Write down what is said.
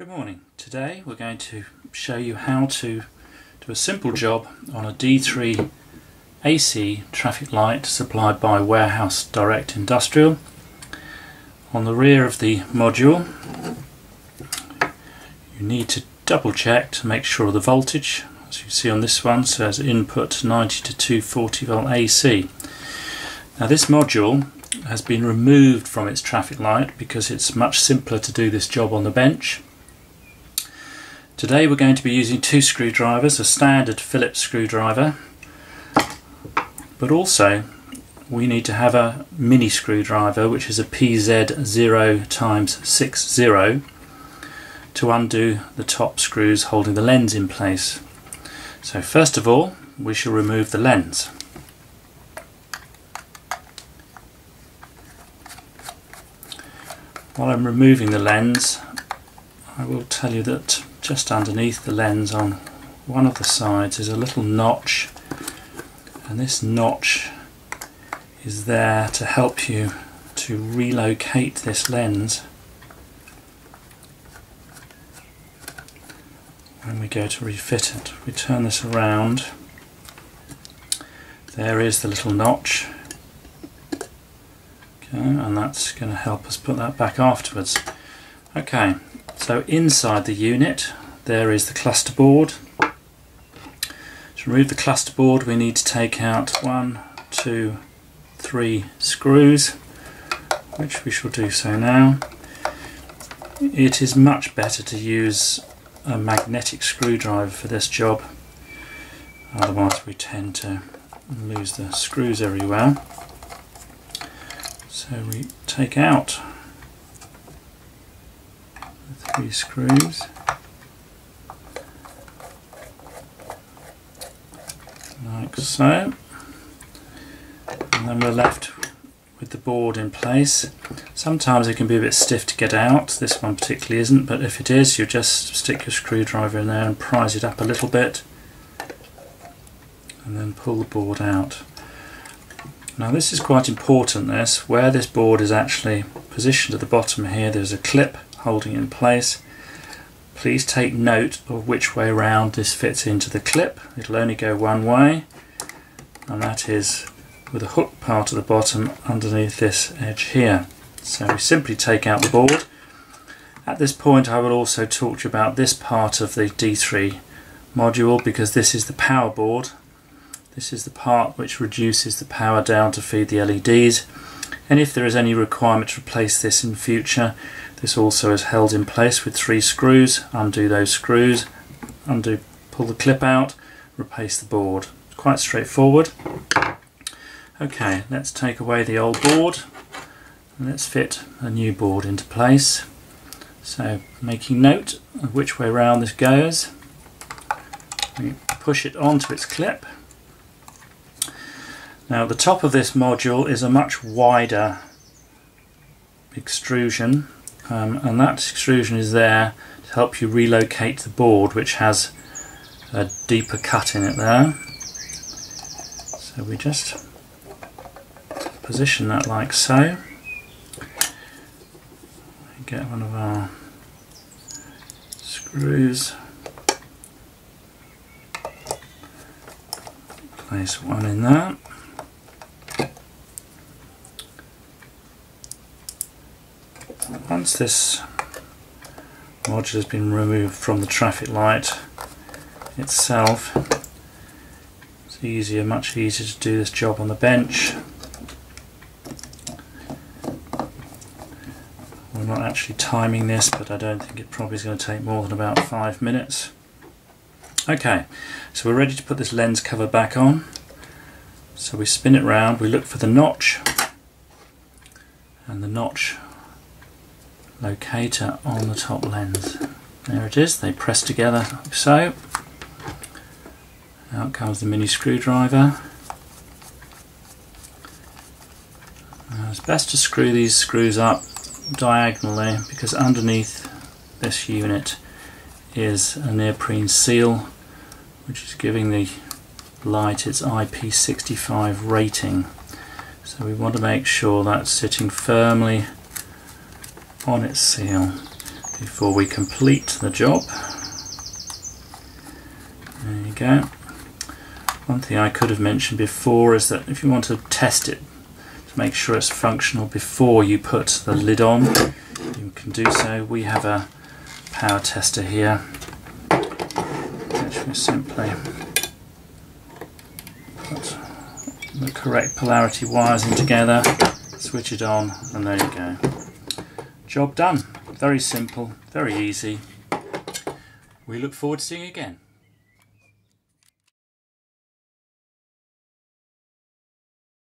Good morning. Today we're going to show you how to do a simple job on a D3 AC traffic light supplied by Warehouse Direct Industrial. On the rear of the module you need to double check to make sure the voltage as you see on this one says input 90 to 240 volt AC. Now this module has been removed from its traffic light because it's much simpler to do this job on the bench Today we're going to be using two screwdrivers, a standard Phillips screwdriver, but also we need to have a mini screwdriver which is a PZ0 times 60 to undo the top screws holding the lens in place. So first of all we shall remove the lens. While I'm removing the lens I will tell you that just underneath the lens on one of the sides is a little notch and this notch is there to help you to relocate this lens when we go to refit it. We turn this around there is the little notch okay, and that's going to help us put that back afterwards. Okay, so inside the unit there is the cluster board. To remove the cluster board we need to take out one, two, three screws which we shall do so now. It is much better to use a magnetic screwdriver for this job otherwise we tend to lose the screws everywhere. So we take out the three screws like so. And then we're left with the board in place. Sometimes it can be a bit stiff to get out. This one particularly isn't but if it is you just stick your screwdriver in there and prise it up a little bit. And then pull the board out. Now this is quite important this. Where this board is actually positioned at the bottom here there's a clip holding in place Please take note of which way round this fits into the clip. It'll only go one way and that is with a hook part at the bottom underneath this edge here. So we simply take out the board. At this point I will also talk to you about this part of the D3 module because this is the power board. This is the part which reduces the power down to feed the LEDs and if there is any requirement to replace this in future this also is held in place with three screws. Undo those screws, undo, pull the clip out, replace the board. It's quite straightforward. Okay, let's take away the old board and let's fit a new board into place. So making note of which way round this goes. We push it onto its clip. Now the top of this module is a much wider extrusion um, and that extrusion is there to help you relocate the board which has a deeper cut in it there. So we just position that like so. Get one of our screws. Place one in there once this module has been removed from the traffic light itself it's easier, much easier to do this job on the bench. We're not actually timing this but I don't think it probably is going to take more than about five minutes. Okay so we're ready to put this lens cover back on. So we spin it round we look for the notch. And the notch locator on the top lens. There it is, they press together like so. Out comes the mini screwdriver. Now it's best to screw these screws up diagonally because underneath this unit is a neoprene seal which is giving the light its IP65 rating. So we want to make sure that's sitting firmly on its seal. before we complete the job. There you go. One thing I could have mentioned before is that if you want to test it to make sure it's functional before you put the lid on, you can do so. We have a power tester here, we simply put the correct polarity wires in together, switch it on, and there you go. Job done. Very simple, very easy. We look forward to seeing you again.